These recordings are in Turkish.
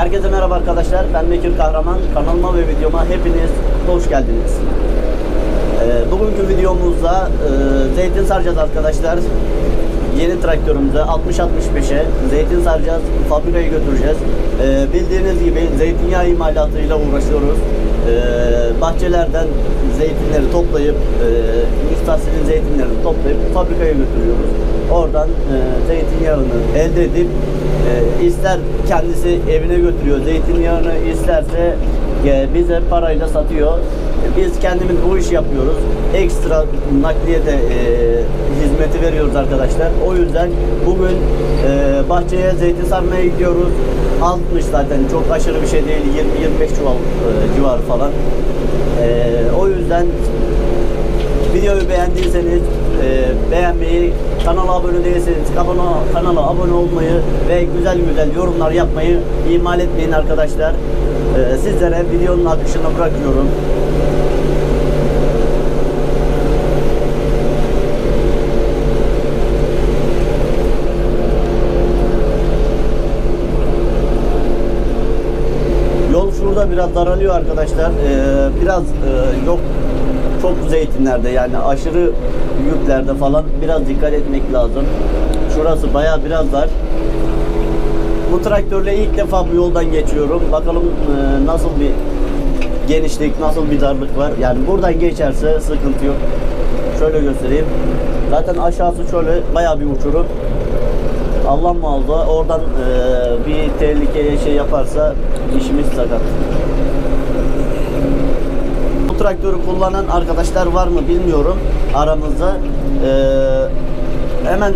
Herkese merhaba arkadaşlar. Ben Bekir Kahraman. Kanalıma ve videoma hepiniz hoş geldiniz. Ee, bugünkü videomuzda e, zeytin saracağız arkadaşlar. Yeni traktörümüze 60-65'e zeytin saracağız. Fabrikaya götüreceğiz. Ee, bildiğiniz gibi zeytinyağı imalatıyla uğraşıyoruz. Ee, bahçelerden zeytinleri toplayıp e, müstahsilin zeytinlerini toplayıp fabrikaya götürüyoruz. Oradan e, zeytinyağını elde edip e, ister kendisi evine götürüyor zeytinyağını isterse e, bize parayla satıyor. Biz kendimiz bu işi yapıyoruz. Ekstra nakliye de e, hizmeti veriyoruz arkadaşlar. O yüzden bugün e, bahçeye zeytin sarmaya gidiyoruz. Altmış zaten çok aşırı bir şey değil. 20-25 çuval e, civarı falan. E, o yüzden Videoyu beğendiyseniz e, beğenmeyi, kanala abone değilseniz kanala, kanala abone olmayı ve güzel güzel yorumlar yapmayı ihmal etmeyin arkadaşlar. E, sizlere videonun akışını bırakıyorum. Yol şurada biraz daralıyor arkadaşlar. Ee, biraz e, yok çok zeytinlerde yani aşırı yüklerde falan biraz dikkat etmek lazım. Şurası baya biraz dar. Bu traktörle ilk defa bu yoldan geçiyorum. Bakalım e, nasıl bir genişlik, nasıl bir darlık var. Yani buradan geçerse sıkıntı yok. Şöyle göstereyim. Zaten aşağısı şöyle baya bir uçurum. Allah muhafaza oradan e, bir tehlikeye şey yaparsa işimiz sakat. Traktörü kullanan arkadaşlar var mı bilmiyorum aramızda. E, hemen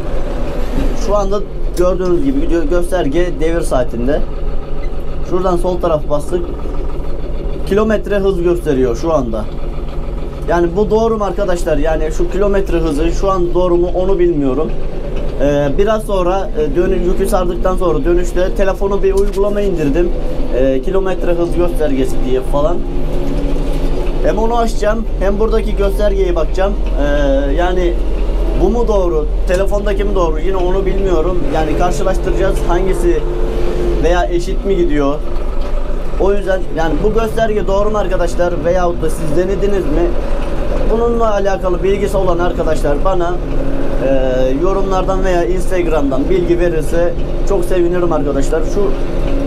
şu anda gördüğünüz gibi gö- gösterge devir saatinde. Şuradan sol taraf bastık. Kilometre hız gösteriyor şu anda. Yani bu doğru mu arkadaşlar? Yani şu kilometre hızı şu an doğru mu onu bilmiyorum. Ee, biraz sonra e, dönü, yükü sardıktan sonra dönüşte telefonu bir uygulama indirdim. Ee, kilometre hız göstergesi diye falan. Hem onu açacağım hem buradaki göstergeye bakacağım. Ee, yani bu mu doğru, telefondaki mi doğru yine onu bilmiyorum. Yani karşılaştıracağız hangisi veya eşit mi gidiyor. O yüzden yani bu gösterge doğru mu arkadaşlar veyahut da siz denediniz mi? Bununla alakalı bilgisi olan arkadaşlar bana e, yorumlardan veya Instagram'dan bilgi verirse çok sevinirim arkadaşlar. Şu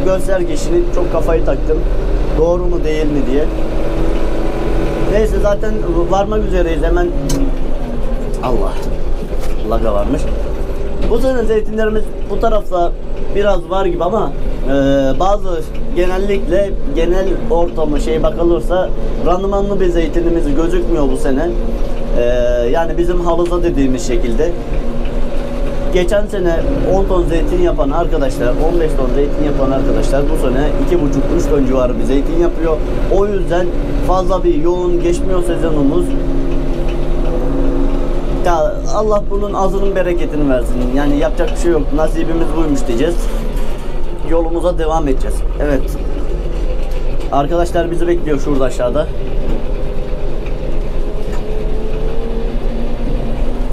gösterge işini çok kafayı taktım. Doğru mu değil mi diye. Neyse zaten varmak üzereyiz hemen. Allah. Laga varmış. Bu sene zeytinlerimiz bu tarafta biraz var gibi ama e, bazı genellikle genel ortamı şey bakılırsa randımanlı bir zeytinimiz gözükmüyor bu sene. E, yani bizim havuza dediğimiz şekilde. Geçen sene 10 ton zeytin yapan arkadaşlar, 15 ton zeytin yapan arkadaşlar bu sene 2,5-3 ton civarı bir zeytin yapıyor. O yüzden fazla bir yoğun geçmiyor sezonumuz. Ya Allah bunun azının bereketini versin. Yani yapacak bir şey yok. Nasibimiz buymuş diyeceğiz. Yolumuza devam edeceğiz. Evet. Arkadaşlar bizi bekliyor şurada aşağıda.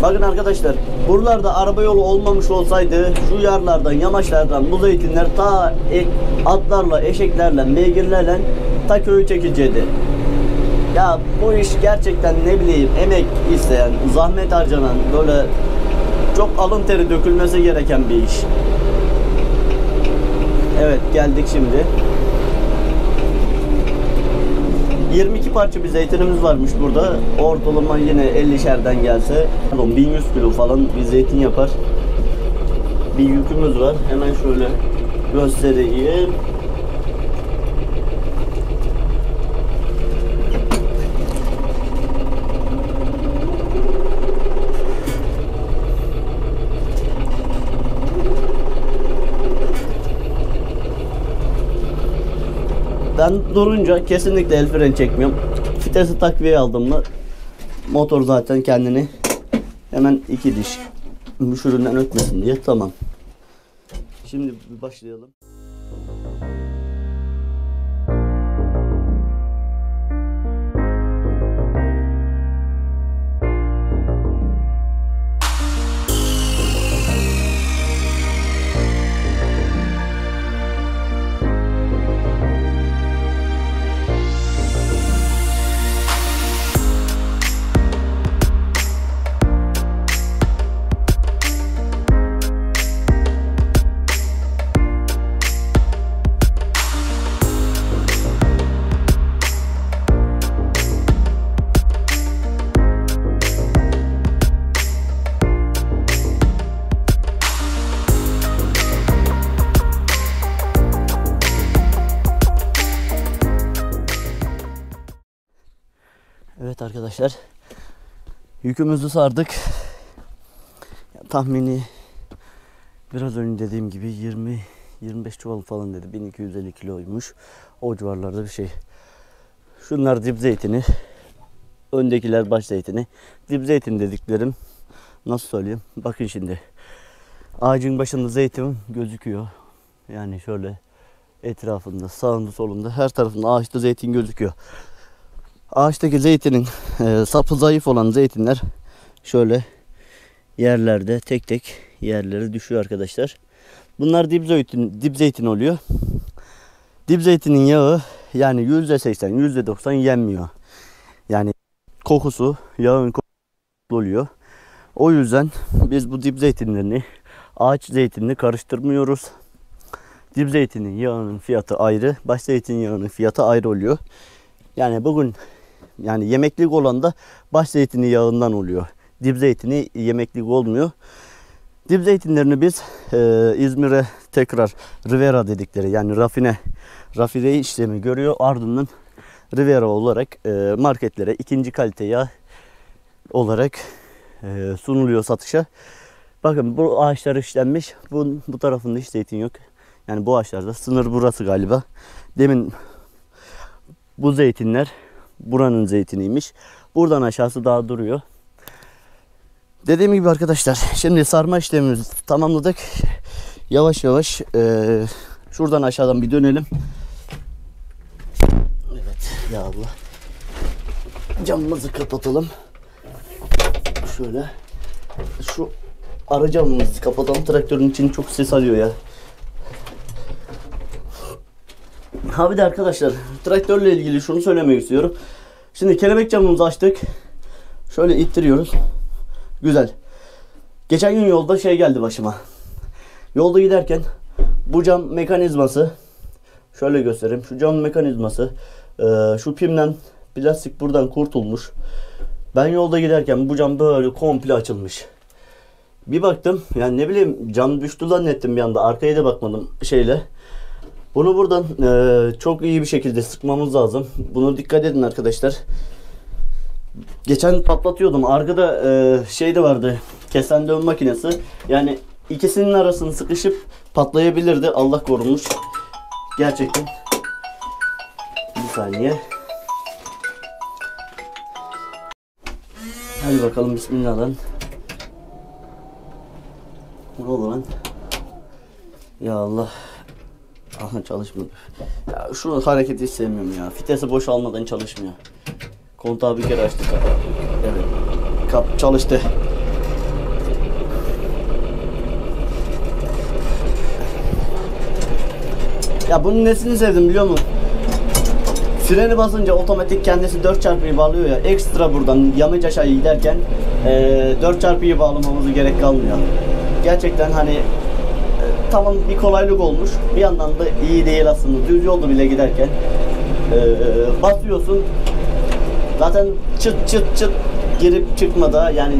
Bakın arkadaşlar buralarda araba yolu olmamış olsaydı şu yarlardan yamaçlardan bu zeytinler ta e- atlarla eşeklerle beygirlerle ta köyü çekileceğiydi. Ya bu iş gerçekten ne bileyim emek isteyen, zahmet harcanan böyle çok alın teri dökülmesi gereken bir iş. Evet geldik şimdi. 22 parça bir zeytinimiz varmış burada. Ortalama yine 50'şerden gelse pardon 1100 kilo falan bir zeytin yapar. Bir yükümüz var. Hemen şöyle göstereyim. Ben durunca kesinlikle el freni çekmiyorum. Vitesi takviye aldım mı motor zaten kendini hemen iki diş müşüründen ötmesin diye tamam. Şimdi başlayalım. Evet arkadaşlar. Yükümüzü sardık. Tahmini biraz önce dediğim gibi 20 25 çuval falan dedi. 1250 kiloymuş. O civarlarda bir şey. Şunlar dip zeytini. Öndekiler baş zeytini. Dip zeytin dediklerim nasıl söyleyeyim? Bakın şimdi. Ağacın başında zeytin gözüküyor. Yani şöyle etrafında, sağında, solunda, her tarafında ağaçta zeytin gözüküyor. Ağaçtaki zeytinin e, sapı zayıf olan zeytinler şöyle yerlerde tek tek yerlere düşüyor arkadaşlar. Bunlar dip zeytin, dip zeytin oluyor. Dip zeytinin yağı yani %80, %90 yenmiyor. Yani kokusu, yağın kokusu oluyor. O yüzden biz bu dip zeytinlerini ağaç zeytinini karıştırmıyoruz. Dip zeytinin yağının fiyatı ayrı, baş zeytin yağının fiyatı ayrı oluyor. Yani bugün yani yemeklik olan da baş zeytini yağından oluyor. Dip zeytini yemeklik olmuyor. Dip zeytinlerini biz e, İzmir'e tekrar Rivera dedikleri yani rafine rafine işlemi görüyor. Ardından Rivera olarak e, marketlere ikinci kalite yağ olarak e, sunuluyor satışa. Bakın bu ağaçlar işlenmiş. Bu, bu tarafında hiç zeytin yok. Yani bu ağaçlarda sınır burası galiba. Demin bu zeytinler buranın zeytiniymiş. Buradan aşağısı daha duruyor. Dediğim gibi arkadaşlar şimdi sarma işlemimizi tamamladık. Yavaş yavaş eee, şuradan aşağıdan bir dönelim. Evet ya Allah. Camımızı kapatalım. Şöyle. Şu ara camımızı kapatalım. Traktörün için çok ses alıyor ya. Ha de arkadaşlar traktörle ilgili şunu söylemek istiyorum. Şimdi kelebek camımızı açtık. Şöyle ittiriyoruz. Güzel. Geçen gün yolda şey geldi başıma. Yolda giderken bu cam mekanizması şöyle göstereyim. Şu cam mekanizması e, şu pimden plastik buradan kurtulmuş. Ben yolda giderken bu cam böyle komple açılmış. Bir baktım yani ne bileyim cam düştü zannettim bir anda. Arkaya da bakmadım şeyle. Bunu buradan e, çok iyi bir şekilde sıkmamız lazım. Bunu dikkat edin arkadaşlar. Geçen patlatıyordum. Arkada e, şey de vardı. Kesen dövme makinesi. Yani ikisinin arasını sıkışıp patlayabilirdi. Allah korumuş. Gerçekten. Bir saniye. Hadi bakalım bismillah lan. Ne oldu lan? Ya Allah. Aha çalışmıyor. Ya şu hareketi hiç sevmiyorum ya. Fitesi boş almadan çalışmıyor. Kontağı bir kere açtık. Evet. Kap çalıştı. Ya bunun nesini sevdim biliyor musun? Freni basınca otomatik kendisi 4 çarpıyı bağlıyor ya. Ekstra buradan yamaç aşağı giderken eee 4 çarpıyı bağlamamızı gerek kalmıyor. Gerçekten hani e, tamam bir kolaylık olmuş. Bir yandan da iyi değil aslında. Düz yolda bile giderken eee, basıyorsun. Zaten çıt çıt çıt girip çıkmada yani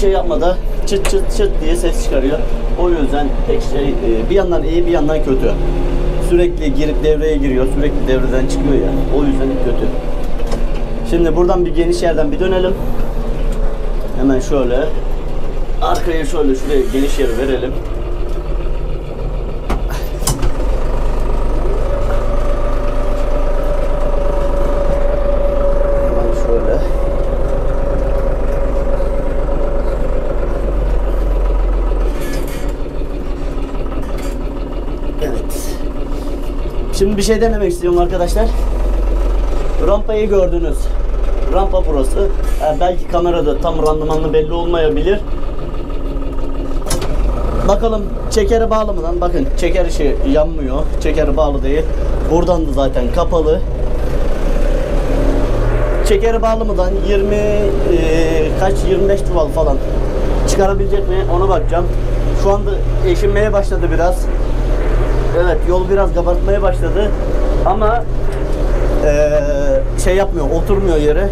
şey yapmada çıt çıt çıt diye ses çıkarıyor. O yüzden pek şey bir yandan iyi bir yandan kötü. Sürekli girip devreye giriyor, sürekli devreden çıkıyor ya. O yüzden kötü. Şimdi buradan bir geniş yerden bir dönelim. Hemen şöyle arkaya şöyle şuraya geniş yer verelim. Hemen şöyle. Evet. Şimdi bir şey denemek istiyorum arkadaşlar. Rampayı gördünüz. Rampa burası. Ha, belki kamerada tam randımanlı belli olmayabilir. Bakalım çekeri bağlı mı lan? Bakın çeker işi yanmıyor. Çekeri bağlı değil. Buradan da zaten kapalı. Çekeri bağlı mı lan? 20 e, kaç 25 çuval falan. Çıkarabilecek mi? Ona bakacağım. Şu anda eşinmeye başladı biraz. Evet yol biraz kapatmaya başladı. Ama eee, şey yapmıyor, oturmuyor yere.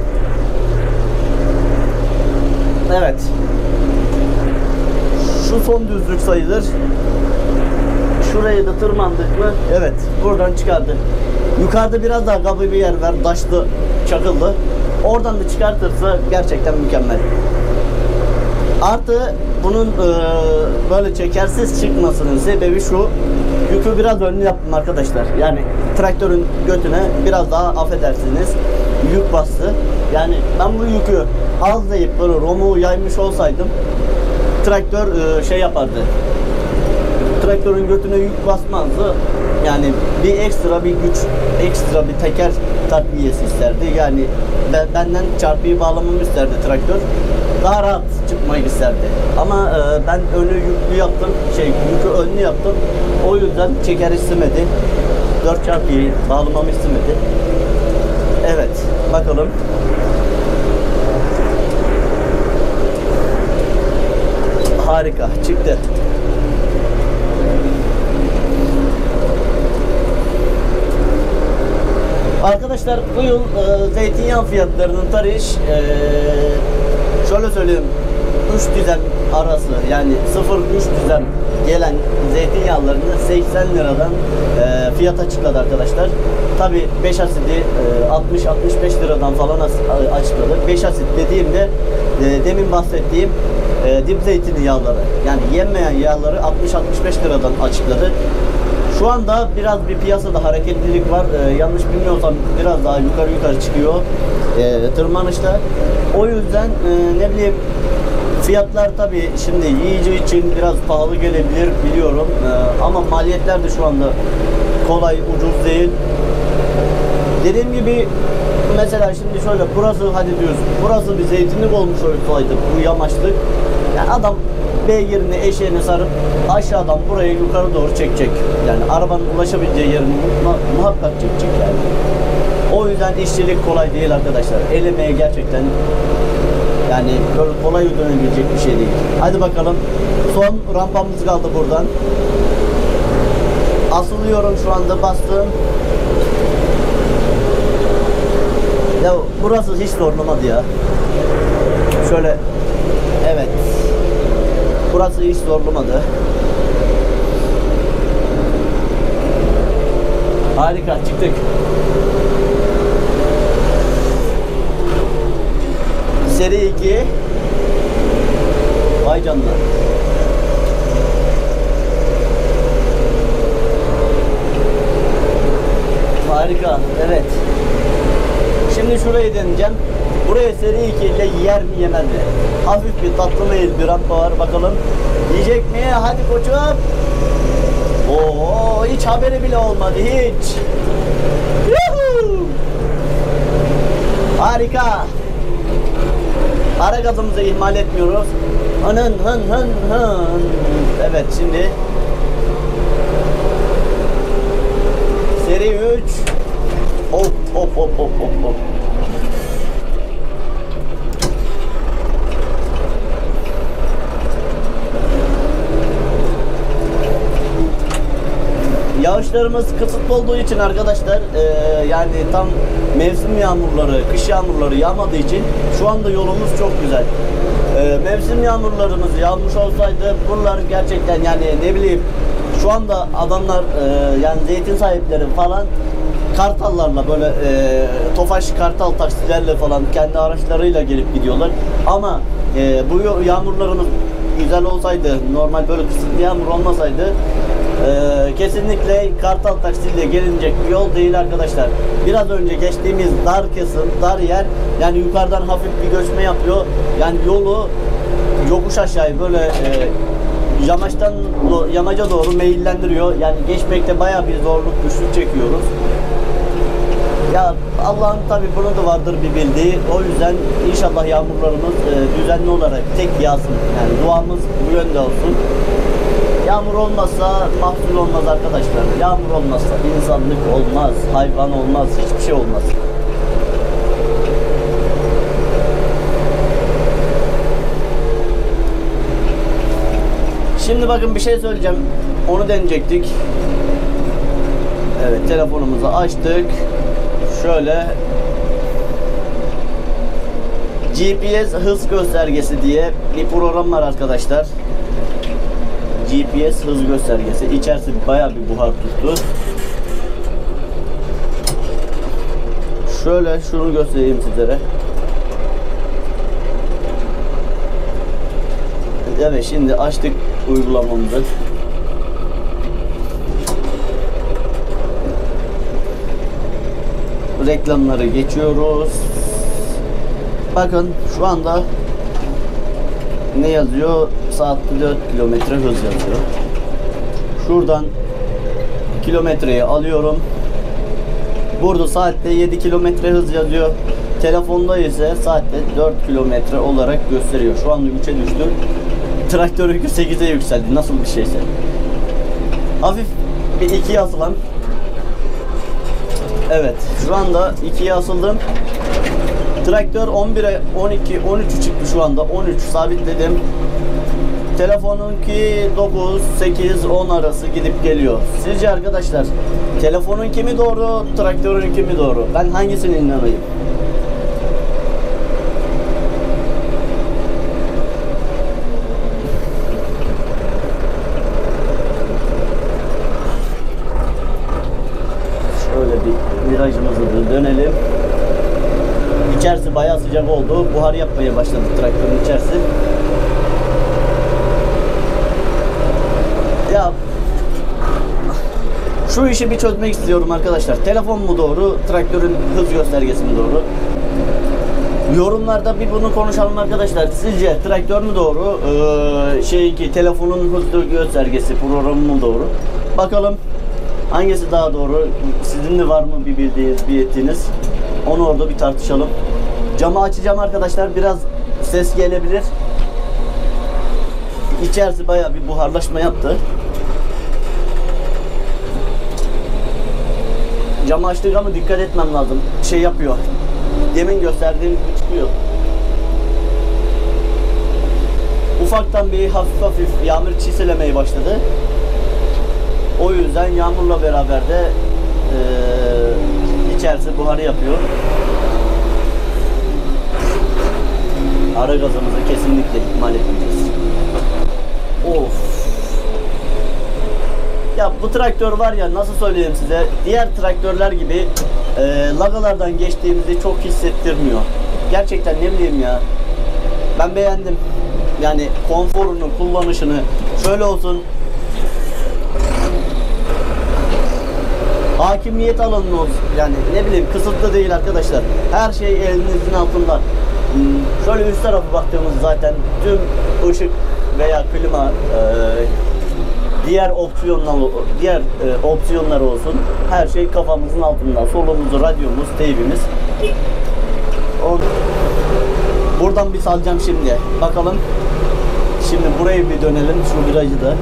Evet. Şu son düzlük sayılır. Şuraya da tırmandık mı? Evet. Buradan çıkardı. Yukarıda biraz daha kabı bir yer var. Taşlı, çakıllı. Oradan da çıkartırsa gerçekten mükemmel. Artı bunun e, böyle çekersiz çıkmasının sebebi şu. Yükü biraz önlü yaptım arkadaşlar. Yani traktörün götüne biraz daha affedersiniz yük bastı. Yani ben bu yükü az deyip böyle romu yaymış olsaydım traktör e, şey yapardı. Traktörün götüne yük basmazdı. Yani bir ekstra bir güç, ekstra bir teker takviyesi isterdi. Yani ben, benden çarpıyı bağlamamı isterdi traktör. Daha rahat çıkmayı isterdi. Ama e, ben önü yüklü yaptım, şey yükü önlü yaptım. O yüzden çeker istemedi. 4 çarpıyı bağlamamı istemedi. Evet, bakalım. Harika, çıktı. Arkadaşlar bu yıl e, zeytinyağı fiyatlarının tarih e, şöyle söyleyeyim 3 düzen arası yani 0-3 düzen gelen zeytinyağlarını 80 liradan e, fiyat açıkladı arkadaşlar. Tabi 5 asidi e, 60-65 liradan falan as- açıkladı. 5 asit dediğimde e, demin bahsettiğim e, dip zeytini yağları yani yenmeyen yağları 60-65 liradan açıkladı. Şu anda biraz bir piyasada hareketlilik var. Ee, yanlış bilmiyorsam biraz daha yukarı yukarı çıkıyor ee, tırmanışta. O yüzden e, ne bileyim fiyatlar tabii şimdi yiyici için biraz pahalı gelebilir biliyorum. Ee, ama maliyetler de şu anda kolay ucuz değil. Dediğim gibi mesela şimdi şöyle burası hadi diyoruz burası bir zeytinlik olmuş olsaydı bu yamaçlık yani adam beygirini eşeğini sarıp aşağıdan buraya yukarı doğru çekecek. Yani arabanın ulaşabileceği yerini muha- muhakkak çekecek yani. O yüzden işçilik kolay değil arkadaşlar. El gerçekten yani böyle kolay ödenebilecek bir şey değil. Hadi bakalım. Son rampamız kaldı buradan. Asılıyorum şu anda bastım. Ya burası hiç zorlamadı ya. Şöyle evet. Burası hiç zorlamadı. Harika çıktık. Seri 2 Vay canına. Harika. Evet. Şimdi şurayı deneyeceğim. Buraya seri 2 ile yer mi yemez mi? Hafif bir tatlı meyil bir rampa var bakalım. Yiyecek mi? Hadi koçum. Oo hiç haberi bile olmadı hiç. Yuhuu. Harika. Ara gazımızı ihmal etmiyoruz. Hın hın hın hın. Evet şimdi seri 3 Hop hop hop hop hop hop. Yağışlarımız kısıtlı olduğu için arkadaşlar eee, yani tam mevsim yağmurları, kış yağmurları yağmadığı için şu anda yolumuz çok güzel. Eee, mevsim yağmurlarımız yağmış olsaydı buralar gerçekten yani ne bileyim şu anda adamlar eee, yani zeytin sahipleri falan kartallarla böyle eee Tofaş kartal taksilerle falan kendi araçlarıyla gelip gidiyorlar. Ama eee, bu yağmurlarımız güzel olsaydı, normal böyle kısıtlı yağmur olmasaydı ee, kesinlikle Kartal taksiyle gelinecek bir yol değil arkadaşlar. Biraz önce geçtiğimiz dar kesim, dar yer yani yukarıdan hafif bir göçme yapıyor. Yani yolu yokuş aşağı böyle e, yamaçtan yamaca doğru meyillendiriyor. Yani geçmekte bayağı bir zorluk, güçlük çekiyoruz. Ya Allah'ın tabi bunun da vardır bir bildiği. O yüzden inşallah yağmurlarımız e, düzenli olarak tek yağsın. Yani duamız bu yönde olsun. Yağmur olmazsa mahsul olmaz arkadaşlar. Yağmur olmazsa insanlık olmaz, hayvan olmaz, hiçbir şey olmaz. Şimdi bakın bir şey söyleyeceğim. Onu deneyecektik. Evet telefonumuzu açtık. Şöyle GPS hız göstergesi diye bir program var arkadaşlar. GPS hız göstergesi. İçerisi baya bir buhar tuttu. Şöyle şunu göstereyim sizlere. Evet şimdi açtık uygulamamızı. Reklamları geçiyoruz. Bakın şu anda ne yazıyor? Saatte 4 kilometre hız yazıyor. Şuradan kilometreyi alıyorum. Burada saatte 7 kilometre hız yazıyor. Telefonda ise saatte 4 kilometre olarak gösteriyor. Şu anda 3'e düştü. Traktör yükü 8'e yükseldi. Nasıl bir şeyse. Hafif bir ikiye asılan. Evet. Şu anda ikiye asıldım. Traktör 11'e 12 13 çıktı şu anda. 13 sabitledim. Telefonunki 9, 8, 10 arası gidip geliyor. Sizce arkadaşlar telefonun kimi doğru, traktörün kimi doğru? Ben hangisine inanayım? Şöyle bir virajımızı dönelim. İçerisi bayağı sıcak oldu. Buhar yapmaya başladı traktörün içerisi. Ya şu işi bir çözmek istiyorum arkadaşlar. Telefon mu doğru, traktörün hız göstergesi mi doğru? Yorumlarda bir bunu konuşalım arkadaşlar. Sizce traktör mü doğru, ee, şey ki telefonun hız göstergesi programı mı doğru? Bakalım hangisi daha doğru? Sizin de var mı bir bildiğiniz, bir yetiniz? Onu orada bir tartışalım. Camı açacağım arkadaşlar. Biraz ses gelebilir. İçerisi bayağı bir buharlaşma yaptı. Camı açtık ama dikkat etmem lazım. Şey yapıyor. Demin gösterdiğim gibi çıkıyor. Ufaktan bir hafif hafif yağmur çiselemeye başladı. O yüzden yağmurla beraber de eee içerisi buharı yapıyor. Ara gazımızı kesinlikle ihmal etmeyeceğiz. Of. Ya bu traktör var ya nasıl söyleyeyim size diğer traktörler gibi e, lagalardan geçtiğimizi çok hissettirmiyor. Gerçekten ne bileyim ya. Ben beğendim. Yani konforunu, kullanışını şöyle olsun. Hakimiyet alanı olsun. Yani ne bileyim kısıtlı değil arkadaşlar. Her şey elinizin altında. Hmm, Şöyle üst tarafa baktığımız zaten tüm ışık veya klima e, diğer opsiyonlar diğer e, opsiyonlar olsun. Her şey kafamızın altında. Solumuz, radyomuz. O- Buradan bir salacağım şimdi. Bakalım. Şimdi burayı bir dönelim şu virajı da.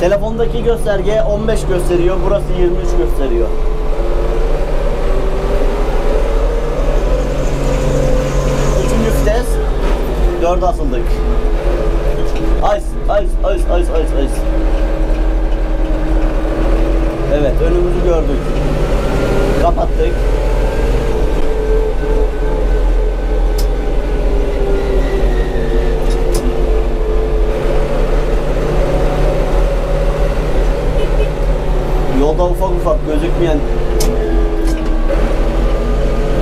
Telefondaki gösterge 15 gösteriyor. Burası 23 gösteriyor. Üçüncü vites. Dörde asıldık. Ice, ice, ice, ice, ice, ice. Evet, önümüzü gördük. Kapattık. Yolda ufak ufak gözükmeyen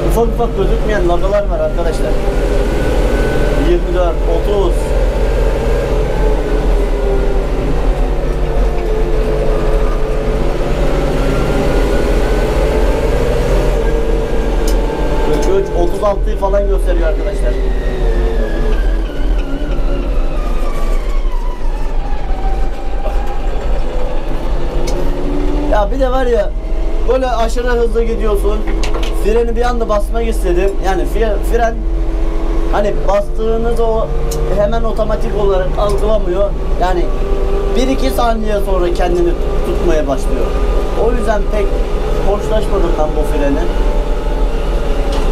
ufak ufak gözükmeyen lagalar var arkadaşlar. 24, 30 36'yı falan gösteriyor arkadaşlar. Ya bir de var ya böyle aşırı hızlı gidiyorsun. Freni bir anda basmak istedim. Yani fre- fren hani bastığınız o hemen otomatik olarak algılamıyor. Yani 1-2 saniye sonra kendini tutmaya başlıyor. O yüzden pek hoşlaşmadım ben bu freni.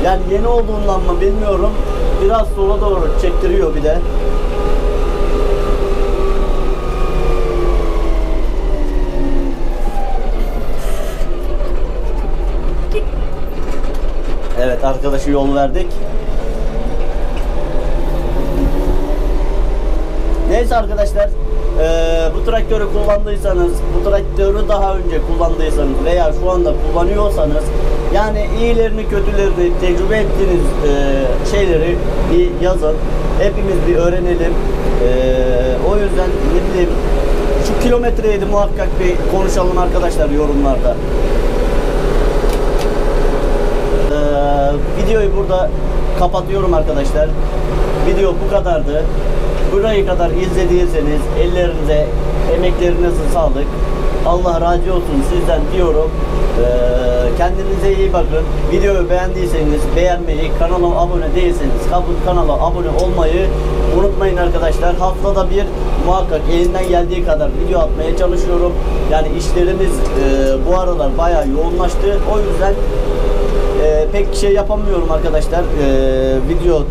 Yani yeni olduğundan mı bilmiyorum. Biraz sola doğru çektiriyor bir de. Evet arkadaşı yol verdik. Neyse arkadaşlar eee, bu traktörü kullandıysanız bu traktörü daha önce kullandıysanız veya şu anda kullanıyorsanız Yani iyilerini, kötülerini, tecrübe ettiğiniz e, şeyleri bir yazın. Hepimiz bir öğrenelim. E, o yüzden ne bileyim şu kilometreyi de muhakkak bir konuşalım arkadaşlar yorumlarda. Ee, videoyu burada kapatıyorum arkadaşlar. Video bu kadardı. Burayı kadar izlediyseniz ellerinize, emeklerinize sağlık. Allah razı olsun sizden diyorum. Ee, kendinize iyi bakın. Videoyu beğendiyseniz beğenmeyi, kanala abone değilseniz kanala abone olmayı unutmayın arkadaşlar. Haftada bir muhakkak elimden geldiği kadar video atmaya çalışıyorum. Yani işlerimiz e, bu aralar bayağı yoğunlaştı. O yüzden ee, pek şey yapamıyorum arkadaşlar. Ee, video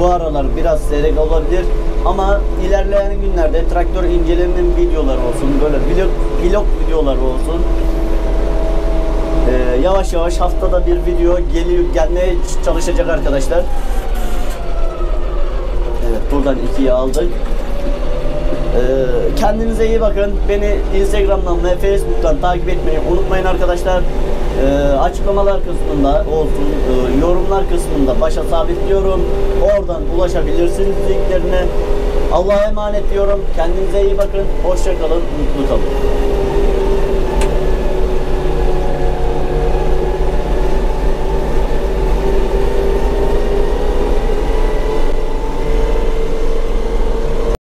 bu aralar biraz seyrek olabilir. Ama ilerleyen günlerde traktör inceleme videoları olsun, böyle vlog, vlog videoları olsun. Ee, yavaş yavaş haftada bir video geliyor gelmeye çalışacak arkadaşlar. Evet buradan ikiye aldık. Ee, kendinize iyi bakın. Beni Instagram'dan ve Facebook'tan takip etmeyi unutmayın arkadaşlar. Ee, açıklamalar kısmında olsun, e, yorumlar kısmında başa sabitliyorum. Oradan ulaşabilirsiniz linklerine. Allah'a emanet diyorum. Kendinize iyi bakın. Hoşça kalın. Mutlu kalın.